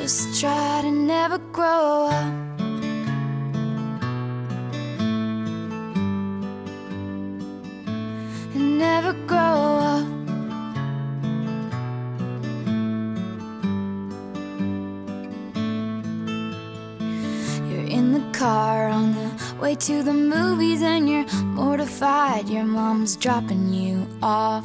Just try to never grow up. Never grow up. You're in the car on the way to the movies and you're mortified your mom's dropping you off.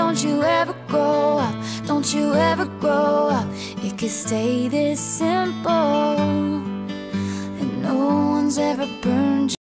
Don't you ever grow up. Don't you ever grow up. It could stay this simple.